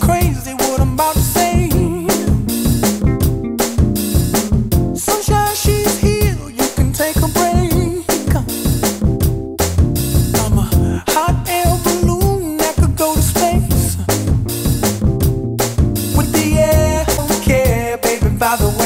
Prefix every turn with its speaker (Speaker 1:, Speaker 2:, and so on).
Speaker 1: crazy what I'm to say. Sunshine, she's here, you can take a break. I'm a hot air balloon that could go to space. With the air, care, baby, by the way.